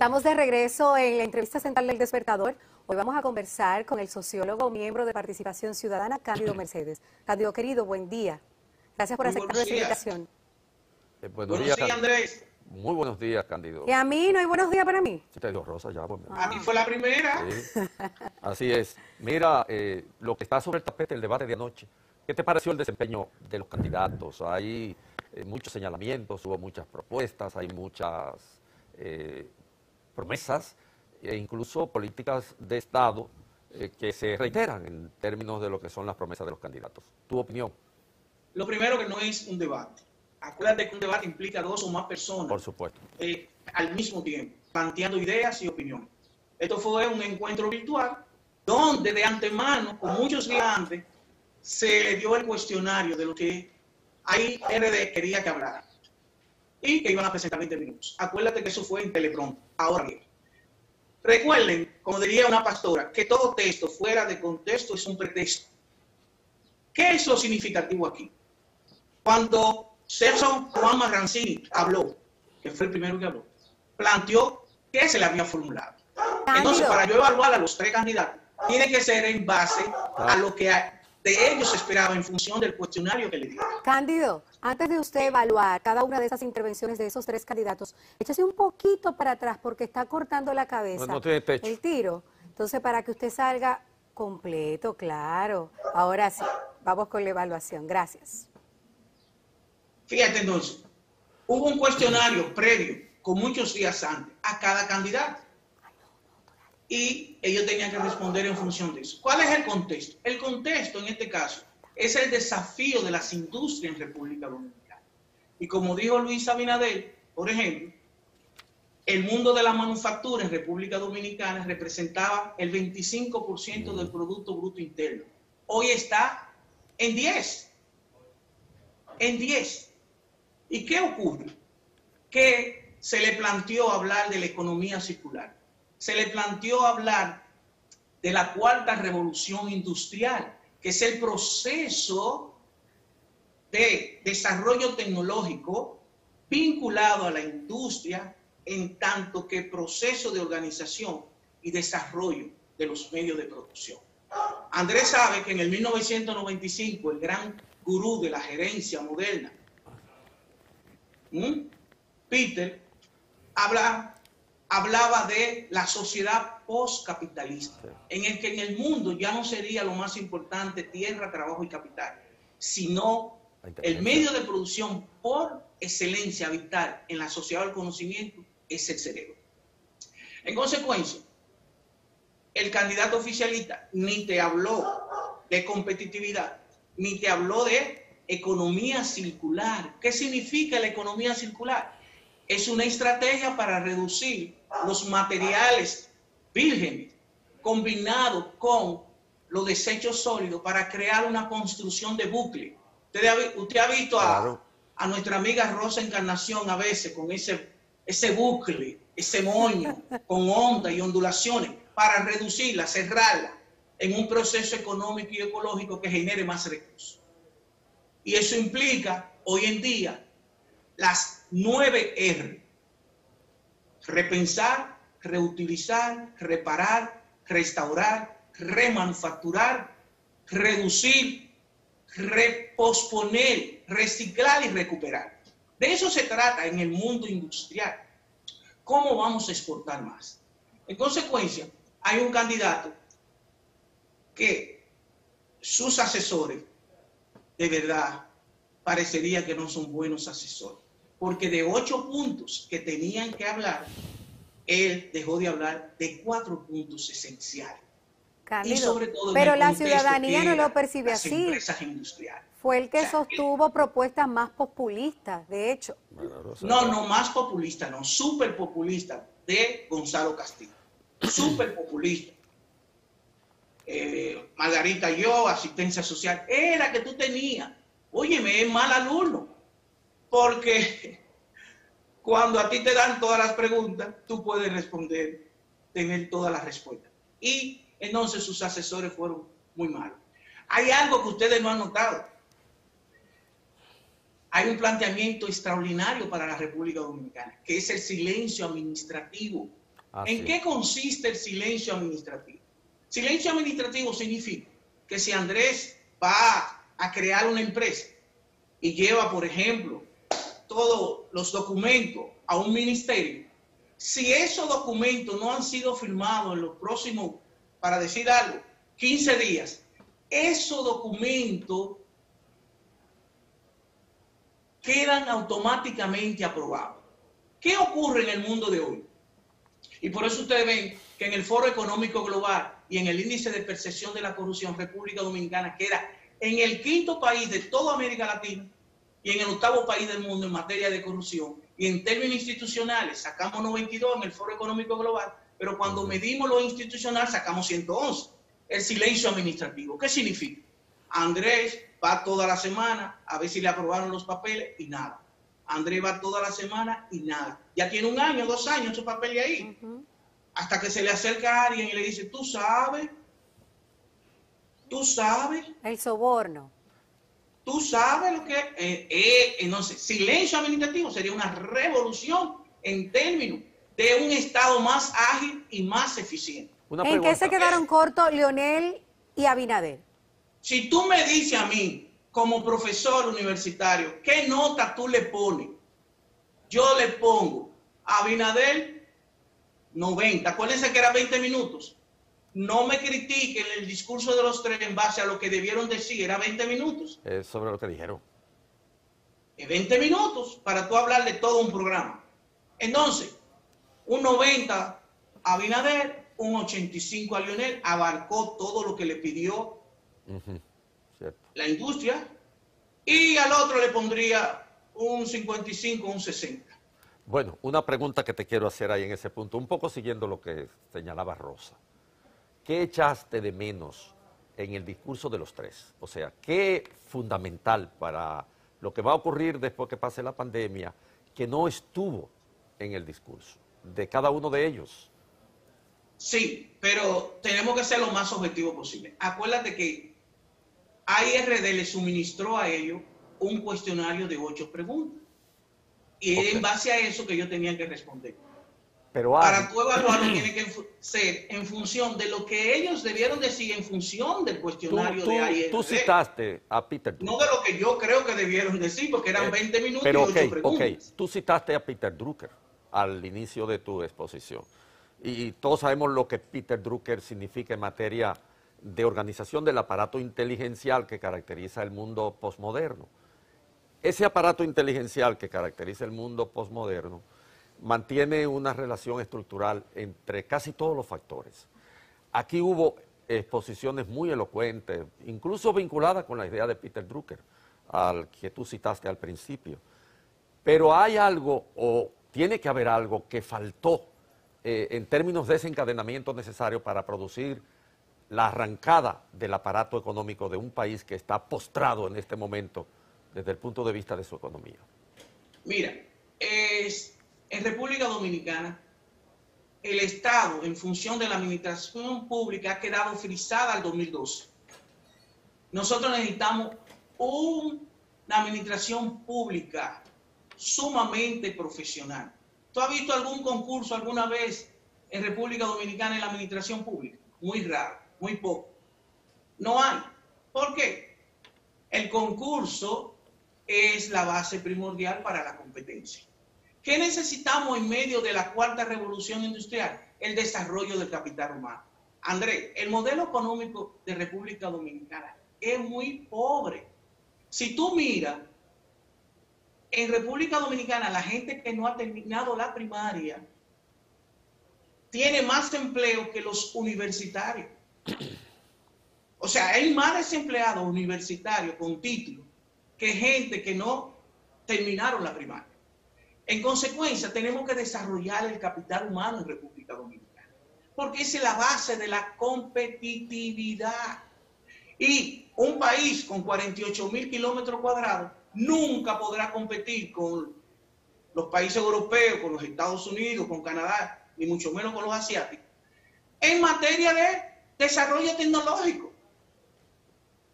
Estamos de regreso en la entrevista central del despertador. Hoy vamos a conversar con el sociólogo, miembro de Participación Ciudadana, Cándido Mercedes. Cándido, querido, buen día. Gracias por aceptar nuestra invitación. Eh, buenos, días, Andrés. Muy buenos días, Cándido. ¿Y a mí no hay buenos días para mí? te dio Rosa ya. Pues, a mí fue la primera. Así es. Mira, eh, lo que está sobre el tapete, el debate de anoche. ¿Qué te pareció el desempeño de los candidatos? Hay eh, muchos señalamientos, hubo muchas propuestas, hay muchas eh, promesas e incluso políticas de Estado eh, que se reiteran en términos de lo que son las promesas de los candidatos. ¿Tu opinión? Lo primero que no es un debate. Acuérdate que un debate implica dos o más personas. Por supuesto. Eh, al mismo tiempo, planteando ideas y opiniones. Esto fue un encuentro virtual donde de antemano, con muchos días antes, se le dio el cuestionario de lo que ahí RD quería que hablara y que iban a presentar 20 minutos. Acuérdate que eso fue en telepronto. Ahora bien, recuerden, como diría una pastora, que todo texto fuera de contexto es un pretexto. ¿Qué es lo significativo aquí? Cuando Sergio Juan Marrancini habló, que fue el primero que habló, planteó que se le había formulado. Entonces, para yo evaluar a los tres candidatos, tiene que ser en base a lo que de ellos esperaba en función del cuestionario que le dio. Cándido, antes de usted evaluar cada una de esas intervenciones de esos tres candidatos, échese un poquito para atrás porque está cortando la cabeza el tiro. Entonces, para que usted salga completo, claro. Ahora sí, vamos con la evaluación. Gracias. Fíjate entonces, hubo un cuestionario previo con muchos días antes a cada candidato y ellos tenían que responder en función de eso. ¿Cuál es el contexto? El contexto en este caso es el desafío de las industrias en República Dominicana. Y como dijo Luis Abinadel, por ejemplo, el mundo de la manufactura en República Dominicana representaba el 25% del Producto Bruto Interno. Hoy está en 10. En 10. ¿Y qué ocurre? Que se le planteó hablar de la economía circular se le planteó hablar de la cuarta revolución industrial, que es el proceso de desarrollo tecnológico vinculado a la industria en tanto que proceso de organización y desarrollo de los medios de producción. Andrés sabe que en el 1995 el gran gurú de la gerencia moderna, Peter, habla hablaba de la sociedad postcapitalista, en el que en el mundo ya no sería lo más importante tierra, trabajo y capital, sino el medio de producción por excelencia vital en la sociedad del conocimiento es el cerebro. En consecuencia, el candidato oficialista ni te habló de competitividad, ni te habló de economía circular. ¿Qué significa la economía circular? Es una estrategia para reducir los materiales vírgenes combinados con los desechos sólidos para crear una construcción de bucle. Usted ha, visto a, nuestra amiga Rosa Encarnación a veces con ese, ese bucle, ese moño, con ondas y ondulaciones, para reducirla, cerrarla en un proceso económico y ecológico que genere más recursos. Y eso implica hoy en día las nueve R repensar, reutilizar, reparar, restaurar, remanufacturar, reducir, reposponer, reciclar y recuperar. De eso se trata en el mundo industrial. ¿Cómo vamos a exportar más? En consecuencia, hay un candidato que sus asesores, de verdad, parecería que no son buenos asesores porque de ocho puntos que tenían que hablar, él dejó de hablar de cuatro puntos esenciales. y sobre todo pero la ciudadanía no lo percibe así. Fue el que sostuvo propuestas más populistas, de hecho. No, no más populistas, no, súper populista de Gonzalo Castillo. Súper populista. Eh, Margarita yo, asistencia social, era que tú tenías. Óyeme, es mal alumno porque cuando a ti te dan todas las preguntas, tú puedes responder, tener todas las respuestas. Y entonces sus asesores fueron muy malos. Hay algo que ustedes no han notado. Hay un planteamiento extraordinario para la República Dominicana, que es el silencio administrativo. ¿En qué consiste el silencio administrativo? Silencio administrativo significa que si Andrés va a crear una empresa y lleva, por ejemplo, todos los documentos a un ministerio, si esos documentos no han sido firmados en los próximos, para decir algo, 15 días, esos documentos quedan automáticamente aprobados. ¿Qué ocurre en el mundo de hoy? Y por eso ustedes ven que en el Foro Económico Global y en el índice de percepción de la corrupción, República Dominicana queda en el quinto país de toda América Latina y en el octavo país del mundo en materia de corrupción. Y en términos institucionales sacamos 92 en el Foro Económico Global, pero cuando medimos lo institucional sacamos 111. El silencio administrativo. ¿Qué significa? Andrés va toda la semana a ver si le aprobaron los papeles y nada. Andrés va toda la semana y nada. Ya tiene un año, dos años su papel ahí. Hasta que se le acerca a alguien y le dice, tú sabes, tú sabes. El soborno. Tú sabes lo que es. Eh, eh, entonces, silencio administrativo sería una revolución en términos de un Estado más ágil y más eficiente. ¿En qué se quedaron cortos Leonel y Abinader? Si tú me dices a mí, como profesor universitario, ¿qué nota tú le pones? Yo le pongo a Abinader 90. Acuérdense que era 20 minutos. No me critiquen el discurso de los tres en base a lo que debieron decir. Era 20 minutos. Es sobre lo que dijeron. 20 minutos para tú hablar de todo un programa. Entonces, un 90 a Abinader, un 85 a Lionel, abarcó todo lo que le pidió la industria, y al otro le pondría un 55, un 60. Bueno, una pregunta que te quiero hacer ahí en ese punto, un poco siguiendo lo que señalaba Rosa. ¿Qué echaste de menos en el discurso de los tres? O sea, ¿qué fundamental para lo que va a ocurrir después que pase la pandemia que no estuvo en el discurso de cada uno de ellos? Sí, pero tenemos que ser lo más objetivo posible. Acuérdate que AIRD le suministró a ellos un cuestionario de ocho preguntas. Y en base a eso que ellos tenían que responder. Pero Para tú evaluarlo tiene que ser en función de lo que ellos debieron decir en función del cuestionario de AIRD. Tú citaste a Peter Drucker. No de lo que yo creo que debieron decir, porque eran 20 eh, minutos pero, y 8 preguntas. Ok, tú citaste a Peter Drucker al inicio de tu exposición. Y todos sabemos lo que Peter Drucker significa en materia de organización del aparato inteligencial que caracteriza el mundo posmoderno. Ese aparato inteligencial que caracteriza el mundo posmoderno mantiene una relación estructural entre casi todos los factores. Aquí hubo exposiciones muy elocuentes, incluso vinculadas con la idea de Peter Drucker, al que tú citaste al principio. Pero hay algo, o tiene que haber algo que faltó eh, en términos de desencadenamiento necesario para producir la arrancada del aparato económico de un país que está postrado en este momento desde el punto de vista de su economía? Mira, es, en República Dominicana el Estado, en función de la administración pública, ha quedado frisada al 2012. Nosotros necesitamos una administración pública sumamente profesional. ¿Tú has visto algún concurso alguna vez en República Dominicana en la administración pública? Muy raro muy poco. No hay. ¿Por qué? El concurso es la base primordial para la competencia. ¿Qué necesitamos en medio de la cuarta revolución industrial? El desarrollo del capital humano. André, el modelo económico de República Dominicana es muy pobre. Si tú miras, en República Dominicana la gente que no ha terminado la primaria tiene más empleo que los universitarios. O sea, hay más desempleados universitarios con título que gente que no terminaron la primaria. En consecuencia, tenemos que desarrollar el capital humano en República Dominicana, porque es la base de la competitividad. Y un país con 48 mil kilómetros cuadrados nunca podrá competir con los países europeos, con los Estados Unidos, con Canadá, ni mucho menos con los asiáticos, en materia de desarrollo tecnológico.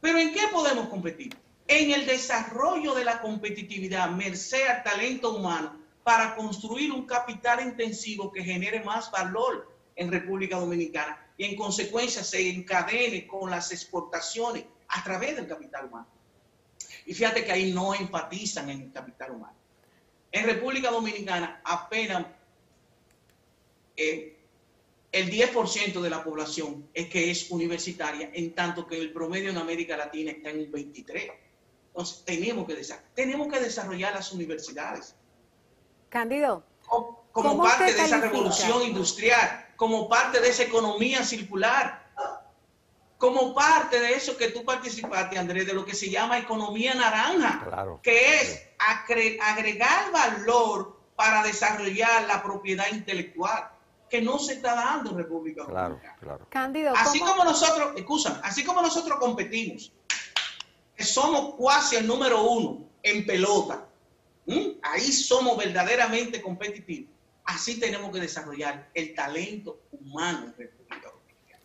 Pero ¿en qué podemos competir? En el desarrollo de la competitividad, merced al talento humano, para construir un capital intensivo que genere más valor en República Dominicana y en consecuencia se encadene con las exportaciones a través del capital humano. Y fíjate que ahí no enfatizan en el capital humano. En República Dominicana apenas eh, el 10% de la población es que es universitaria, en tanto que el promedio en América Latina está en un 23%. Entonces, tenemos que, tenemos que desarrollar las universidades. Cándido. Como, parte de esa revolución industrial, como parte de esa economía circular, como parte de eso que tú participaste, Andrés, de lo que se llama economía naranja, que es agregar valor para desarrollar la propiedad intelectual que no se está dando en República Dominicana. Claro, Cándido, así como nosotros, excusa, así como nosotros competimos, que somos cuasi el número uno en pelota, ahí somos verdaderamente competitivos. Así tenemos que desarrollar el talento humano en República Dominicana.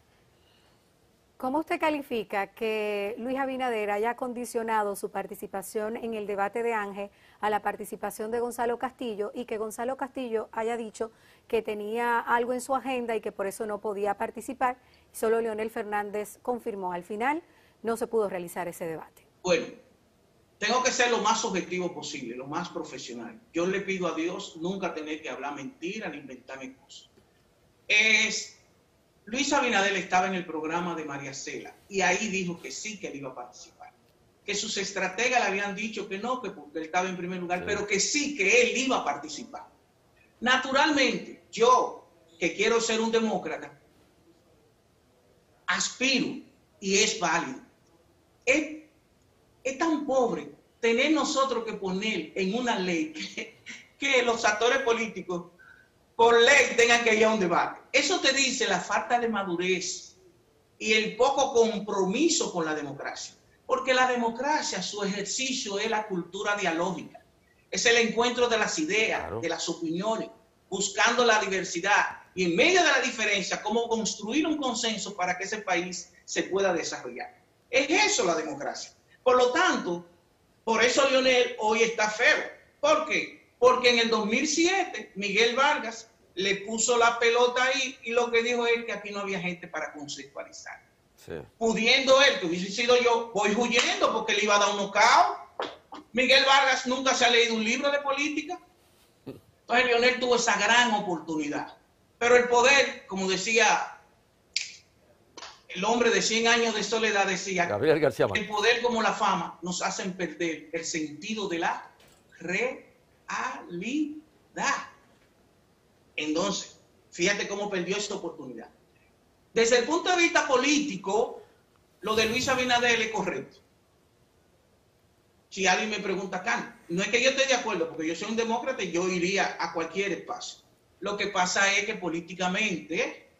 ¿Cómo usted califica que Luis Abinader haya condicionado su participación en el debate de Ángel a la participación de Gonzalo Castillo y que Gonzalo Castillo haya dicho que tenía algo en su agenda y que por eso no podía participar? Solo Leonel Fernández confirmó al final no se pudo realizar ese debate. Bueno, tengo que ser lo más objetivo posible, lo más profesional. Yo le pido a Dios nunca tener que hablar mentira ni inventarme cosas. Es, Luis Abinadel estaba en el programa de María Cela y ahí dijo que sí que él iba a participar. Que sus estrategas le habían dicho que no, que porque él estaba en primer lugar, pero que sí que él iba a participar. Naturalmente, yo que quiero ser un demócrata, aspiro y es válido. Es es tan pobre tener nosotros que poner en una ley que, los actores políticos por ley tengan que ir a un debate. Eso te dice la falta de madurez y el poco compromiso con la democracia. Porque la democracia, su ejercicio es la cultura dialógica. Es el encuentro de las ideas, de las opiniones, buscando la diversidad y en medio de la diferencia, cómo construir un consenso para que ese país se pueda desarrollar. Es eso la democracia. Por lo tanto, por eso Lionel hoy está feo. ¿Por qué? Porque en el 2007 Miguel Vargas le puso la pelota ahí y lo que dijo es que aquí no había gente para conceptualizar. Pudiendo él, que hubiese sido yo, voy huyendo porque le iba a dar un caos. Miguel Vargas nunca se ha leído un libro de política. Entonces Lionel tuvo esa gran oportunidad. Pero el poder, como decía el hombre de 100 años de soledad decía, Gabriel García el poder como la fama nos hacen perder el sentido de la realidad. Entonces, fíjate cómo perdió esta oportunidad. Desde el punto de vista político, lo de Luis Abinader es correcto. Si alguien me pregunta acá, no es que yo esté de acuerdo, porque yo soy un demócrata y yo iría a cualquier espacio. Lo que pasa es que políticamente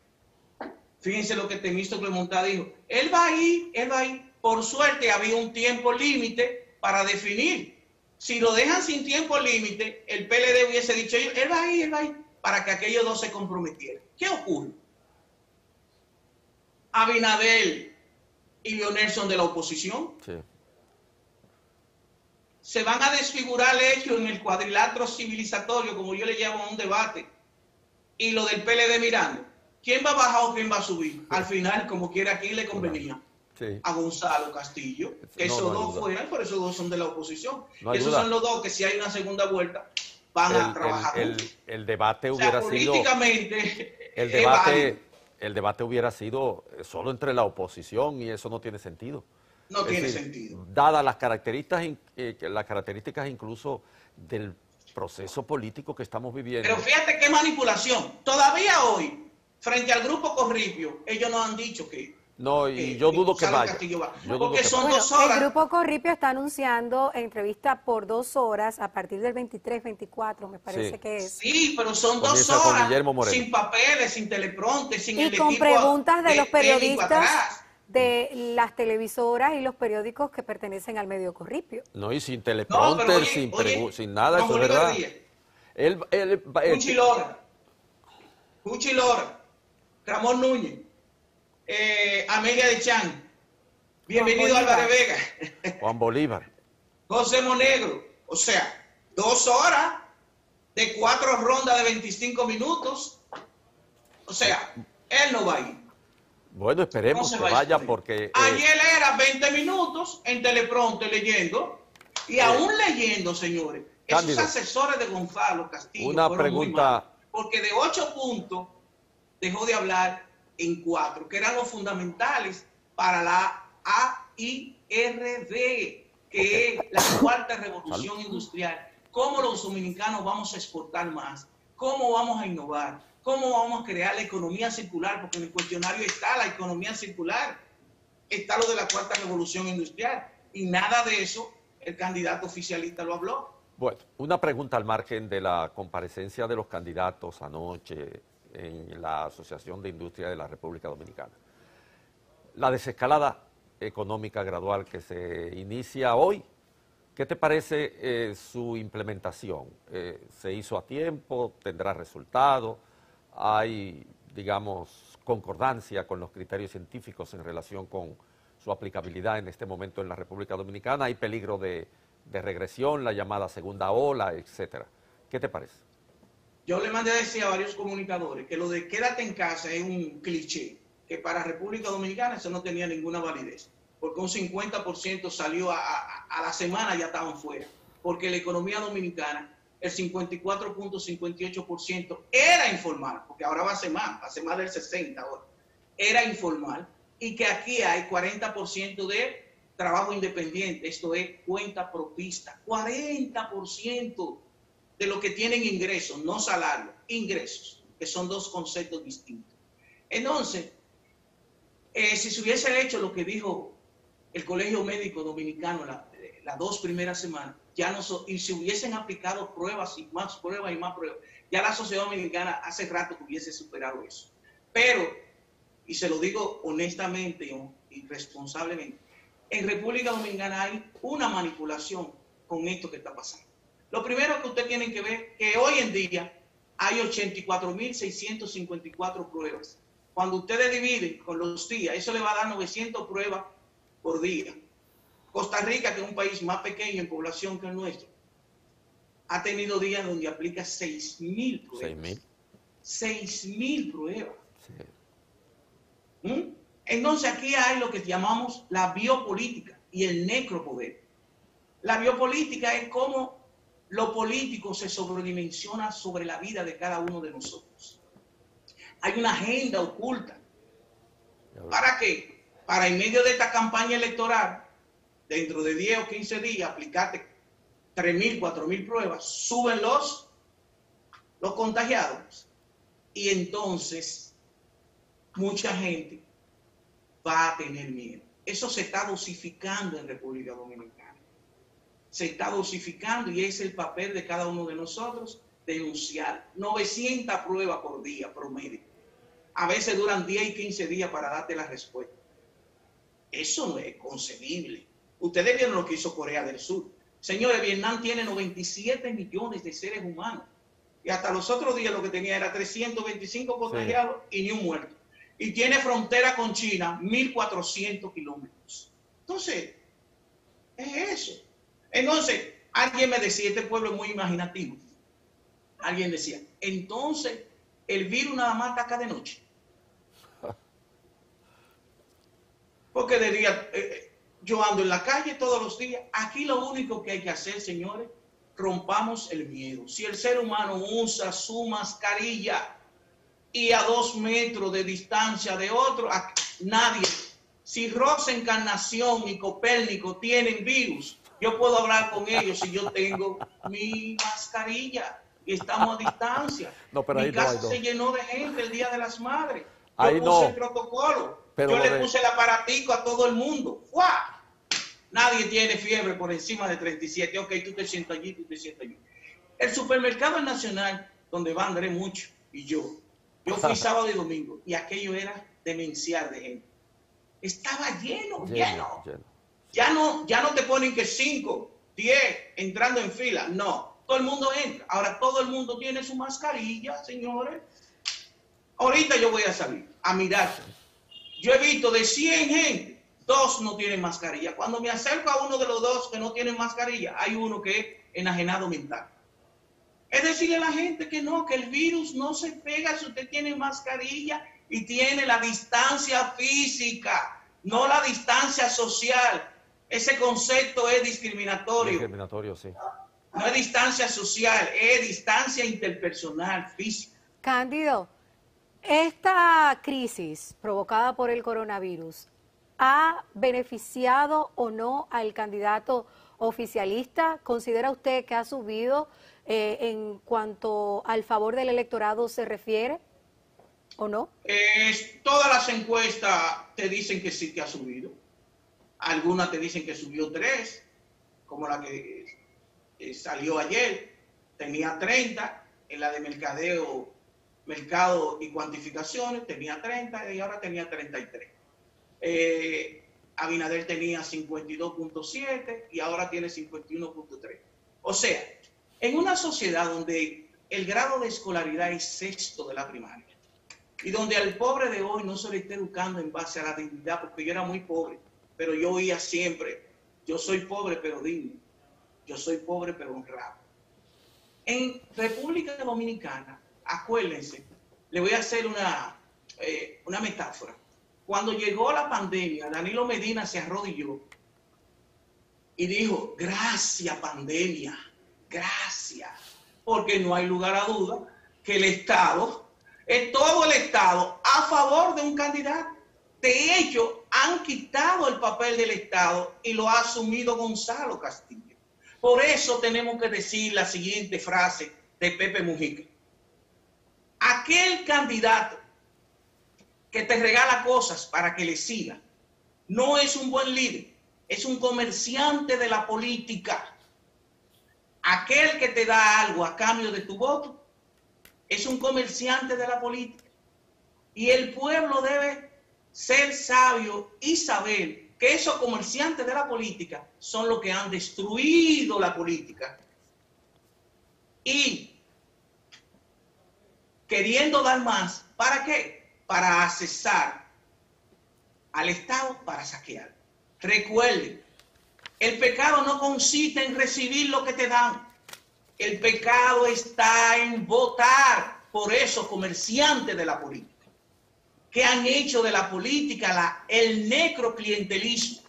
Fíjense lo que Temístocles Montá dijo. Él va ahí, él va ahí. Por suerte había un tiempo límite para definir. Si lo dejan sin tiempo límite, el PLD hubiese dicho, él va ahí, él va ahí, para que aquellos dos se comprometieran. ¿Qué ocurre? Abinadel y Leonel son de la oposición. Sí. Se van a desfigurar el hecho en el cuadrilátero civilizatorio, como yo le llamo a un debate, y lo del PLD mirando. ¿Quién va a bajar o quién va a subir? Al final, como quiera, ¿a quién le convenía? A Gonzalo Castillo, que esos dos fueran, por esos dos son de la oposición. esos son los dos que si hay una segunda vuelta van a trabajar. El, debate hubiera políticamente, sido. El debate, el debate hubiera sido solo entre la oposición y eso no tiene sentido. No tiene sentido. Dadas las características, eh, las características incluso del proceso político que estamos viviendo. Pero fíjate qué manipulación. Todavía hoy frente al grupo Corripio, ellos no han dicho que... No, y yo dudo que vaya. porque son dos horas. El grupo Corripio está anunciando entrevista por dos horas a partir del 23, 24, me parece que es. Sí, pero son dos horas sin papeles, sin telepronte, sin y con preguntas de, los periodistas de las televisoras y los periódicos que pertenecen al medio Corripio. No, y sin teleprompter, sin, sin nada, eso es verdad. Él, él. Ramón Núñez, eh, Amelia de Chan, bienvenido Álvaro Vega, Juan Bolívar, José Monegro, o sea, dos horas de cuatro rondas de 25 minutos. O sea, él no va a ir. Bueno, esperemos que vaya. porque... Eh, Ayer era 20 minutos en teleprompter leyendo y eh, aún leyendo, señores. esos asesores de Gonzalo Castillo una pregunta... porque de ocho puntos dejó de hablar en cuatro, que eran los fundamentales para la AIRD, que es la cuarta revolución industrial. ¿Cómo los dominicanos vamos a exportar más? ¿Cómo vamos a innovar? ¿Cómo vamos a crear la economía circular? Porque en el cuestionario está la economía circular, está lo de la cuarta revolución industrial. Y nada de eso el candidato oficialista lo habló. Bueno, una pregunta al margen de la comparecencia de los candidatos anoche en la Asociación de Industria de la República Dominicana. La desescalada económica gradual que se inicia hoy, ¿qué te parece eh, su implementación? Eh, ¿Se hizo a tiempo? ¿Tendrá resultado? hay, digamos, concordancia con los criterios científicos en relación con su aplicabilidad en este momento en la República Dominicana, hay peligro de, regresión, la llamada segunda ola, etcétera. ¿Qué te parece? Yo le mandé a decir a varios comunicadores que lo de quédate en casa es un cliché, que para República Dominicana eso no tenía ninguna validez, porque un 50% salió a, a la semana ya estaban fuera, porque la economía dominicana el 54.58% era informal, porque ahora va a ser más, va a ser más del 60 ahora, era informal, y que aquí hay 40% de trabajo independiente, esto es cuenta propista, 40% de lo que tienen ingresos, no salario, ingresos, que son dos conceptos distintos. Entonces, eh, si se hubiese hecho lo que dijo el Colegio Médico Dominicano las dos primeras semanas, ya no y si hubiesen aplicado pruebas y más pruebas y más pruebas, ya la sociedad dominicana hace rato que hubiese superado eso. Pero, y se lo digo honestamente y responsablemente, en República Dominicana hay una manipulación con esto que está pasando. Lo primero que ustedes tienen que ver que hoy en día hay 84.654 pruebas. Cuando ustedes dividen con los días, eso le va a dar 900 pruebas por día. Costa Rica, que es un país más pequeño en población que el nuestro, ha tenido días donde aplica 6.000 pruebas. 6.000 pruebas. ¿Mm? Entonces aquí hay lo que llamamos la biopolítica y el necropoder. La biopolítica es cómo lo político se sobredimensiona sobre la vida de cada uno de nosotros. Hay una agenda oculta. ¿Para qué? Para en medio de esta campaña electoral dentro de 10 o 15 días aplicarte 3.000, 4.000 pruebas, suben los, los contagiados y entonces mucha gente va a tener miedo. Eso se está dosificando en República Dominicana. Se está dosificando y es el papel de cada uno de nosotros denunciar. 900 pruebas por día promedio. A veces duran 10 y 15 días para darte la respuesta. Eso no es concebible. Ustedes vieron lo que hizo Corea del Sur. Señores, Vietnam tiene 97 millones de seres humanos. Y hasta los otros días lo que tenía era 325 contagiados y ni un muerto. Y tiene frontera con China 1.400 kilómetros. Entonces, es eso. Entonces, alguien me decía, este pueblo es muy imaginativo. Alguien decía, entonces, el virus nada más ataca de noche. Porque de día, eh, eh, yo ando en la calle todos los días. Aquí lo único que hay que hacer, señores, rompamos el miedo. Si el ser humano usa su mascarilla y a dos metros de distancia de otro, nadie. Si Rosa Encarnación y Copérnico tienen virus, yo puedo hablar con ellos si yo tengo mi mascarilla y estamos a distancia. No, pero mi casa se llenó de gente el Día de las Madres. Yo ahí puse el protocolo. Yo le puse el aparatico a todo el mundo. ¡Fua! Nadie tiene fiebre por encima de 37. Ok, tú te sientas allí, tú te sientas allí. El supermercado nacional, donde va André mucho y yo, yo fui sábado y domingo y aquello era demenciar de gente. Estaba lleno, lleno. Ya, no, ya no te ponen que 5, 10 entrando en fila. No, todo el mundo entra. Ahora todo el mundo tiene su mascarilla, señores. Ahorita yo voy a salir a mirar. Yo he visto de 100 gente, dos no tienen mascarilla. Cuando me acerco a uno de los dos que no tienen mascarilla, hay uno que es enajenado mental. Es decirle a la gente que no, que el virus no se pega si usted tiene mascarilla y tiene la distancia física, no la distancia social. Ese concepto es discriminatorio. Discriminatorio, sí. No es distancia social, es distancia interpersonal, física. Cándido, esta crisis provocada por el coronavirus ha beneficiado o no al candidato oficialista? ¿Considera usted que ha subido eh, en cuanto al favor del electorado se refiere o no? todas las encuestas te dicen que sí que ha subido. Algunas te dicen que subió tres, como la que eh, salió ayer, tenía 30, en la de mercadeo, mercado y cuantificaciones tenía 30 y ahora tenía 33. Eh, Abinader tenía 52.7 y ahora tiene 51.3. O sea, en una sociedad donde el grado de escolaridad es sexto de la primaria y donde al pobre de hoy no se le está educando en base a la dignidad, porque yo era muy pobre, pero yo oía siempre, yo soy pobre pero digno, yo soy pobre pero honrado. En República Dominicana, acuérdense, le voy a hacer una, eh, una metáfora. Cuando llegó la pandemia, Danilo Medina se arrodilló y dijo, gracias pandemia, gracias, porque no hay lugar a duda que el Estado, es todo el Estado a favor de un candidato. De hecho, han quitado el papel del Estado y lo ha asumido Gonzalo Castillo. Por eso tenemos que decir la siguiente frase de Pepe Mujica. Aquel candidato que te regala cosas para que le siga. No es un buen líder, es un comerciante de la política. Aquel que te da algo a cambio de tu voto es un comerciante de la política. Y el pueblo debe ser sabio y saber que esos comerciantes de la política son los que han destruido la política. Y queriendo dar más, ¿para qué? para accesar al Estado para saquear. Recuerden, el pecado no consiste en recibir lo que te dan. El pecado está en votar por esos comerciantes de la política, que han hecho de la política el necroclientelismo.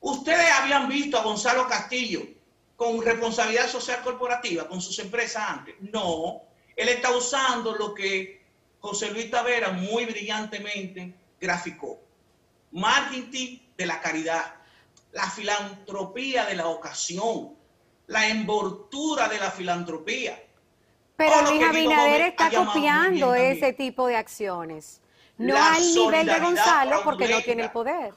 Ustedes habían visto a Gonzalo Castillo con responsabilidad social corporativa, con sus empresas antes. No, él está usando lo que José Luis Tavera muy brillantemente graficó. Marketing de la caridad, la filantropía de la ocasión, la envoltura de la filantropía. Pero Abinader está copiando ese tipo de acciones. No al nivel de Gonzalo porque no tiene el poder.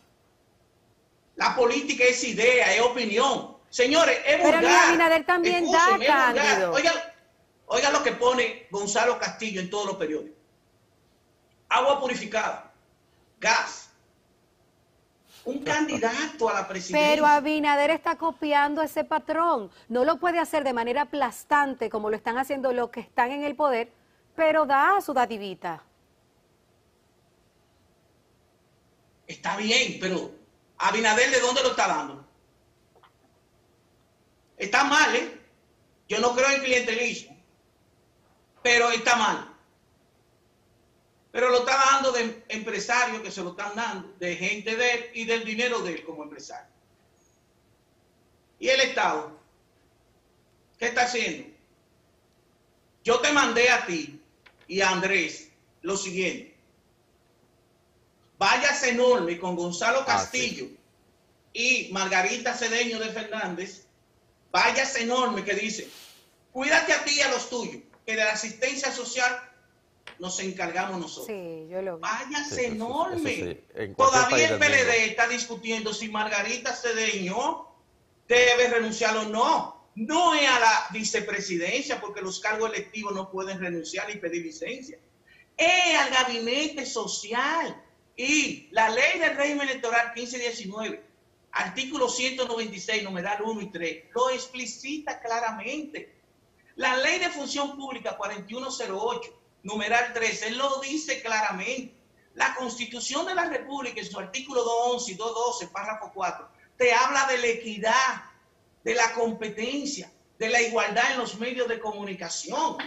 La política es idea, es opinión. Señores, es Pero Abinader también da, Cándido. oiga lo que pone Gonzalo Castillo en todos los periódicos agua purificada, gas. Un candidato a la presidencia. Pero Abinader está copiando ese patrón. No lo puede hacer de manera aplastante como lo están haciendo los que están en el poder, pero da su dadivita. Está bien, pero Abinader, ¿de dónde lo está dando? Está mal, ¿eh? Yo no creo en clientelismo, pero está mal. Pero lo está dando de empresarios que se lo están dando, de gente de él y del dinero de él como empresario. ¿Y el Estado? ¿Qué está haciendo? Yo te mandé a ti y a Andrés lo siguiente. Váyase enorme con Gonzalo ah, Castillo y Margarita Cedeño de Fernández. Váyase enorme que dice, cuídate a ti y a los tuyos, que de la asistencia social nos encargamos nosotros. Sí, yo lo Váyase enorme. Todavía el PLD está discutiendo si Margarita Cedeño debe renunciar o no. No es a la vicepresidencia, porque los cargos electivos no pueden renunciar ni pedir licencia. Es al gabinete social. Y la ley del régimen electoral 1519, artículo 196, numeral 1 y 3, lo explicita claramente. La ley de función pública 4108 numeral 3, él lo dice claramente. La Constitución de la República, en su artículo 211 y 212, párrafo 4, te habla de la equidad, de la competencia, de la igualdad en los medios de comunicación.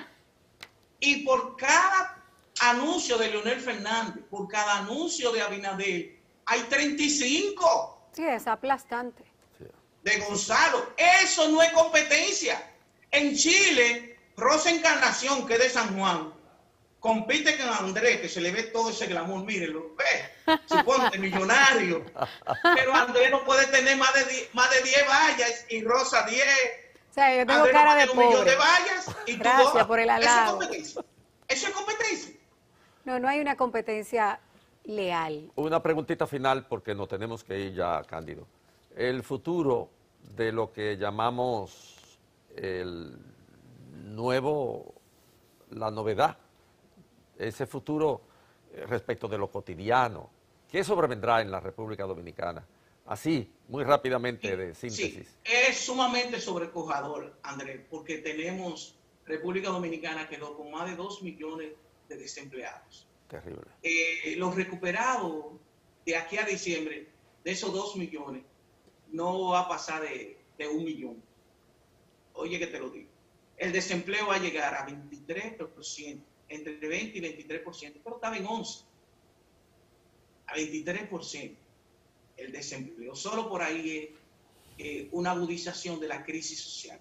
Y por cada anuncio de Leonel Fernández, por cada anuncio de Abinader, hay 35. Sí, es aplastante. De Gonzalo. Eso no es competencia. En Chile, Rosa Encarnación, que es de San Juan, compite con Andrés, que se le ve todo ese glamour, mírenlo, ve, suponte, millonario. Pero Andrés no puede tener más de 10, más de 10 vallas y Rosa 10. O sea, yo tengo cara de pobre. de vallas y Gracias por el halago. Eso es competencia. Eso es competencia. No, no hay una competencia leal. Una preguntita final porque nos tenemos que ir ya, Cándido. El futuro de lo que llamamos el nuevo, la novedad, ese futuro eh, respecto de lo cotidiano, ¿qué sobrevendrá en la República Dominicana? Así, muy rápidamente de síntesis. Sí, es sumamente sobrecojador, Andrés, porque tenemos República Dominicana quedó con más de 2 millones de desempleados. Terrible. Eh, los recuperados de aquí a diciembre, de esos 2 millones, no va a pasar de, de un millón. Oye que te lo digo. El desempleo va a llegar a 23%, entre 20 y 23%, pero estaba en 11. A 23% el desempleo. Solo por ahí es una agudización de la crisis social.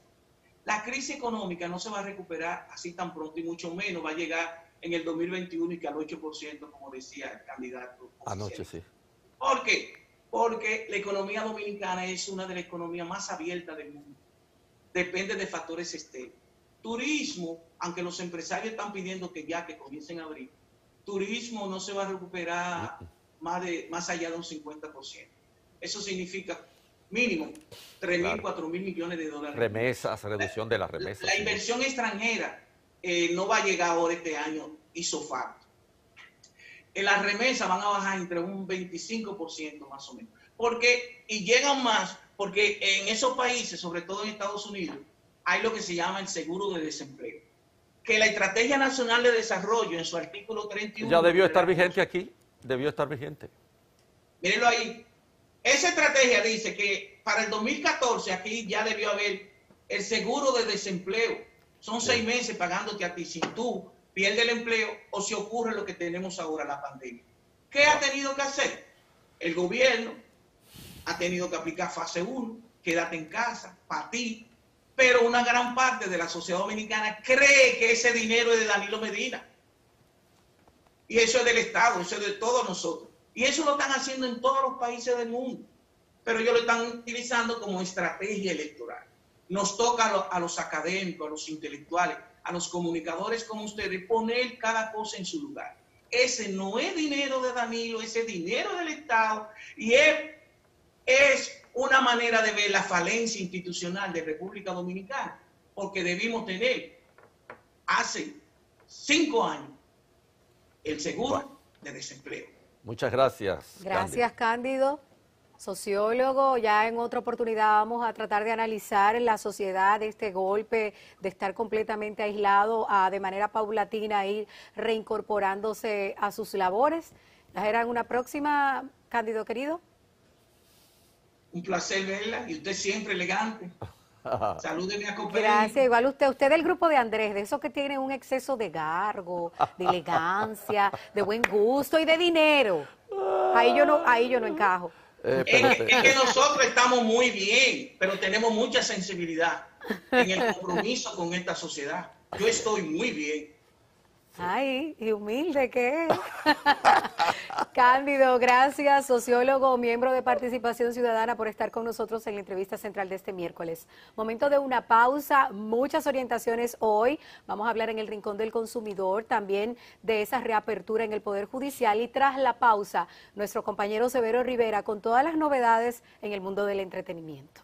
La crisis económica no se va a recuperar así tan pronto y mucho menos va a llegar en el 2021 y que al 8%, como decía el candidato. Anoche sí. ¿Por qué? Porque la economía dominicana es una de las economías más abiertas del mundo. Depende de factores externos. Turismo, aunque los empresarios están pidiendo que ya que comiencen a abrir, turismo no se va a recuperar más, de, más allá de un 50%. Eso significa mínimo 3 mil, 4 mil millones de dólares. Remesas, reducción de las remesas. La, inversión extranjera eh, no va a llegar ahora este año hizo falta. En las remesas van a bajar entre un 25% más o menos. Porque, y llegan más, porque en esos países, sobre todo en Estados Unidos, hay lo que se llama el seguro de desempleo. Que la Estrategia Nacional de Desarrollo, en su artículo 31... Ya debió estar vigente aquí, debió estar vigente. Mírenlo ahí. Esa estrategia dice que para el 2014 aquí ya debió haber el seguro de desempleo son seis meses pagándote a ti si tú pierdes el empleo o si ocurre lo que tenemos ahora, la pandemia. ¿Qué ha tenido que hacer? El gobierno ha tenido que aplicar fase 1, quédate en casa, para ti, pero una gran parte de la sociedad dominicana cree que ese dinero es de Danilo Medina. Y eso es del Estado, eso es de todos nosotros. Y eso lo están haciendo en todos los países del mundo. Pero ellos lo están utilizando como estrategia electoral nos toca a, los académicos, a los intelectuales, a los comunicadores como ustedes, poner cada cosa en su lugar. Ese no es dinero de Danilo, ese es dinero del Estado y es, es una manera de ver la falencia institucional de República Dominicana, porque debimos tener hace cinco años el seguro de desempleo. Muchas gracias. Gracias, Cándido sociólogo, ya en otra oportunidad vamos a tratar de analizar la sociedad este golpe de estar completamente aislado a de manera paulatina ir reincorporándose a sus labores. ¿Las en una próxima, Cándido querido? Un placer verla y usted siempre elegante. Salúdeme a Gracias, igual usted, usted del grupo de Andrés, de esos que tienen un exceso de gargo, de elegancia, de buen gusto y de dinero. Ahí yo no, ahí yo no encajo. Eh, es, que nosotros estamos muy bien, pero tenemos mucha sensibilidad en el compromiso con esta sociedad. Yo estoy muy bien. Ay, y humilde que es. Cándido, gracias, sociólogo, miembro de Participación Ciudadana, por estar con nosotros en la entrevista central de este miércoles. Momento de una pausa, muchas orientaciones hoy. Vamos a hablar en el Rincón del Consumidor, también de esa reapertura en el Poder Judicial y tras la pausa, nuestro compañero Severo Rivera con todas las novedades en el mundo del entretenimiento.